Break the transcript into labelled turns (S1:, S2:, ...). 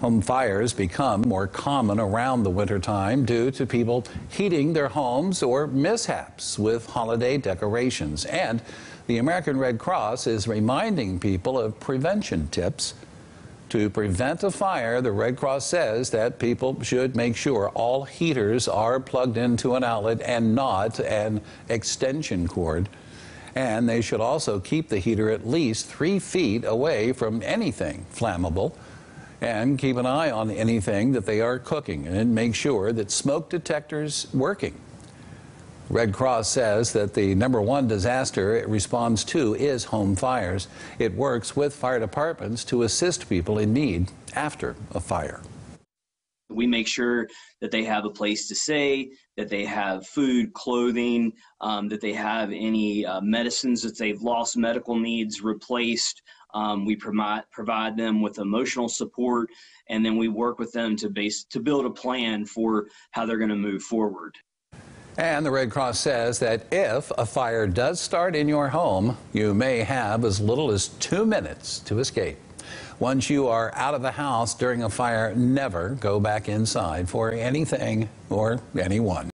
S1: Home fires become more common around the wintertime due to people heating their homes or mishaps with holiday decorations. And the American Red Cross is reminding people of prevention tips. To prevent a fire, the Red Cross says that people should make sure all heaters are plugged into an outlet and not an extension cord. And they should also keep the heater at least three feet away from anything flammable and keep an eye on anything that they are cooking and make sure that smoke detectors working. Red Cross says that the number one disaster it responds to is home fires. It works with fire departments to assist people in need after a fire.
S2: We make sure that they have a place to stay, that they have food, clothing, um, that they have any uh, medicines that they've lost medical needs replaced. Um, we provide provide them with emotional support, and then we work with them to base to build a plan for how they're going to move forward.
S1: And the Red Cross says that if a fire does start in your home, you may have as little as two minutes to escape. Once you are out of the house during a fire, never go back inside for anything or anyone.